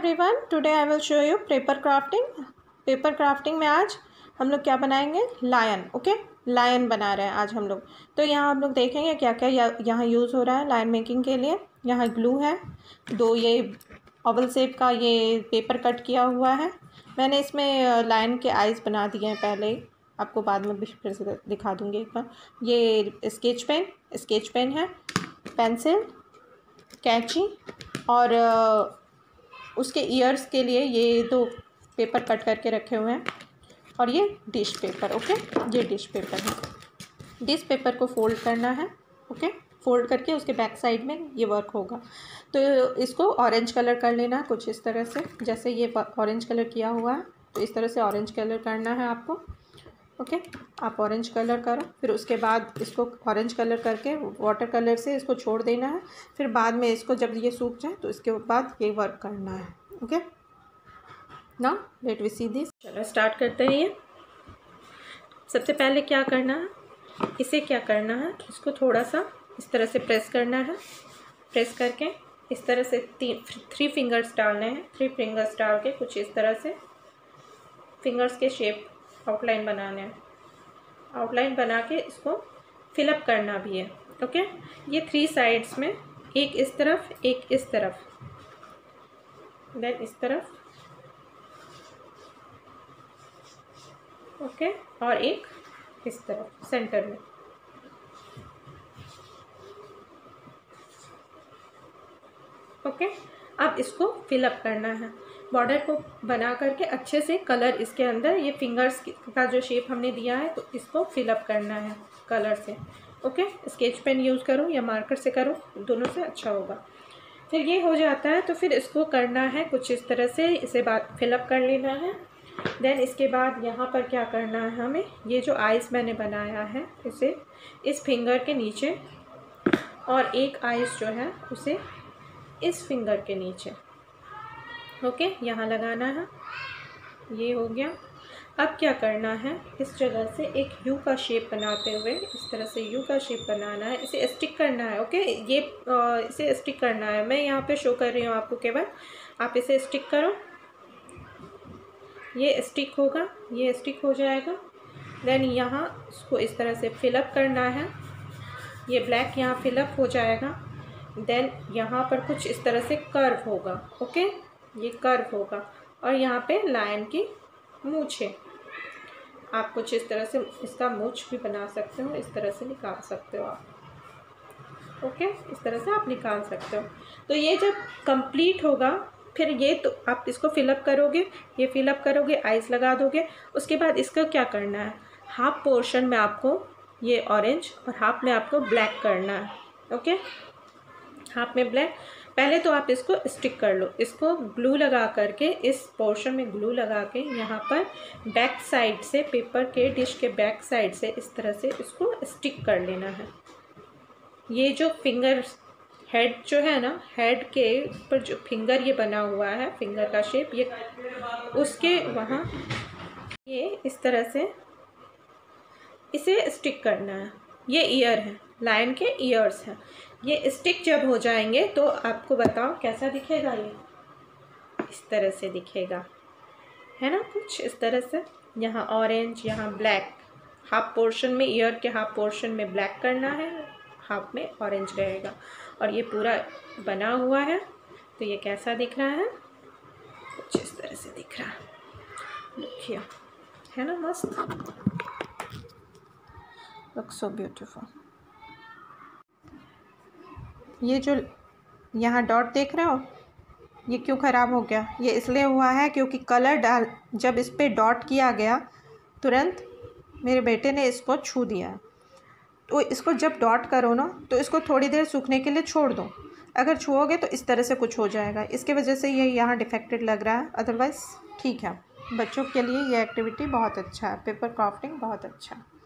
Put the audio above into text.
Everyone today I will show you paper crafting paper crafting में आज हम लोग क्या बनाएँगे? लायन ओके लायन बना रहे हैं आज हम लोग। तो यहाँ हम लोग देखेंगे क्या क्या यहाँ यूज़ हो रहा है लायन मेकिंग के लिए। यहाँ ग्लू है। दो ये ओवल सेप का ये पेपर कट किया हुआ है। मैंने इसमें लायन के आइज़ बना दिए हैं पहले आपको बाद में फिर से दिखा दूँगी एक बार। ये स्केच पेन स्केच पेन है। पेंसिल कैंची और उसके ईयर्स के लिए ये दो पेपर कट करके रखे हुए हैं। और ये डिश पेपर ओके ये डिश पेपर है। डिश पेपर को फोल्ड करना है ओके फोल्ड करके उसके बैक साइड में ये वर्क होगा। तो इसको ऑरेंज कलर कर लेना कुछ इस तरह से। जैसे ये ऑरेंज कलर किया हुआ है तो इस तरह से ऑरेंज कलर करना है आपको। ओके? आप ऑरेंज कलर करो, फिर उसके बाद इसको ऑरेंज कलर करके वाटर कलर से इसको छोड़ देना है। फिर बाद में इसको जब ये सूख जाए तो इसके बाद ये वर्क करना है, ओके? ना लेट वी सी दिस चलो स्टार्ट करते हैं ये। सबसे पहले क्या करना है? इसे क्या करना है? इसको थोड़ा सा इस तरह से प्रेस करना है। प्रेस करके इस तरह से तीन थ्री फिंगर्स डालने हैं। थ्री फिंगर्स डाल के कुछ इस तरह से फिंगर्स के शेप आउटलाइन बनाने हैं। आउटलाइन बना के इसको फिलअप करना भी है ओके ये थ्री साइड्स में एक इस तरफ़, एक इस तरफ़। देन इस तरफ़ ओके और एक इस तरफ़ सेंटर में। ओके अब इसको फिलअप करना है। बॉर्डर को बना करके अच्छे से कलर इसके अंदर, ये फिंगर्स का जो शेप हमने दिया है तो इसको फिलअप करना है कलर से। ओके स्केच पेन यूज़ करो या मार्कर से करो, दोनों से अच्छा होगा। फिर ये हो जाता है तो फिर इसको करना है कुछ इस तरह से, इसे बात फिलअप कर लेना है। देन इसके बाद यहाँ पर क्या करना है हमें? ये जो आइस मैंने बनाया है इसे इस फिंगर के नीचे और एक आइस जो है, उसे इस फिंगर के नीचे। ओके यहाँ लगाना है। ये हो गया। अब क्या करना है? इस जगह से एक यू का शेप बनाते हुए इस तरह से यू का शेप बनाना है। इसे स्टिक करना है ओके? ये आ, इसे स्टिक करना है। मैं यहाँ पे शो कर रही हूँ आपको केवल। आप इसे स्टिक करो। ये स्टिक होगा ये स्टिक हो जाएगा। देन यहाँ इसको इस तरह से फिलअप करना है। ये ब्लैक यहाँ फिलअप हो जाएगा। देन यहाँ पर कुछ इस तरह से कर्व होगा ओके? ये कर्व होगा। और यहाँ पे लायन की मूछ है। आप कुछ इस तरह से इसका मूछ भी बना सकते हो, इस तरह से निकाल सकते हो आप। ओके? इस तरह से आप निकाल सकते हो। तो ये जब कंप्लीट होगा, फिर ये तो आप इसको फिलअप करोगे, ये फिलअप करोगे, आइस लगा दोगे। उसके बाद इसका क्या करना है? हाफ़ पोर्शन में आपको ये ऑरेंज और हाफ़ में आपको ब्लैक करना है। ओके? हाफ़ में ब्लैक। पहले तो आप इसको स्टिक कर लो। इसको ग्लू लगा करके, इस पोर्शन में ग्लू लगा के यहाँ पर बैक साइड से पेपर के, डिश के बैक साइड से इस तरह से इसको स्टिक कर लेना है। ये जो फिंगर हेड जो है ना, हेड के ऊपर जो फिंगर ये बना हुआ है, फिंगर का शेप, ये उसके वहाँ ये इस तरह से इसे स्टिक करना है। ये ईयर है, लाइन के ईयर्स हैं। ये स्टिक जब हो जाएँगे तो आपको बताओ कैसा दिखेगा ये? इस तरह से दिखेगा। है ना? कुछ इस तरह से। यहाँ ऑरेंज यहाँ ब्लैक हाफ़ पोर्शन में ईयर के हाफ़ पोर्शन में ब्लैक करना है हाफ़ में ऑरेंज रहेगा। और ये पूरा बना हुआ है तो ये कैसा दिख रहा है? कुछ इस तरह से दिख रहा है। देखिए, है ना मस्त? लुक सो ब्यूटीफुल ये जो यहाँ डॉट देख रहे हो, ये क्यों ख़राब हो गया? ये इसलिए हुआ है क्योंकि कलर डाल, जब इस पर डॉट किया गया, तुरंत मेरे बेटे ने इसको छू दिया। तो इसको जब डॉट करो ना तो इसको थोड़ी देर सूखने के लिए छोड़ दो। अगर छुओगे तो इस तरह से कुछ हो जाएगा। इसके वजह से ये यहाँ डिफेक्टेड लग रहा है। अदरवाइज़ ठीक है। बच्चों के लिए ये एक्टिविटी बहुत अच्छा है। पेपर क्राफ्टिंग बहुत अच्छा है।